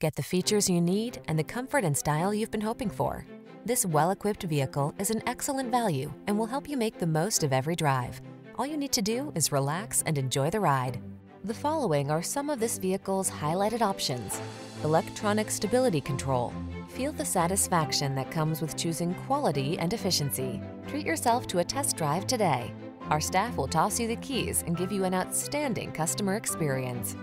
Get the features you need and the comfort and style you've been hoping for. This well-equipped vehicle is an excellent value and will help you make the most of every drive. All you need to do is relax and enjoy the ride. The following are some of this vehicle's highlighted options. Electronic stability control. Feel the satisfaction that comes with choosing quality and efficiency. Treat yourself to a test drive today. Our staff will toss you the keys and give you an outstanding customer experience.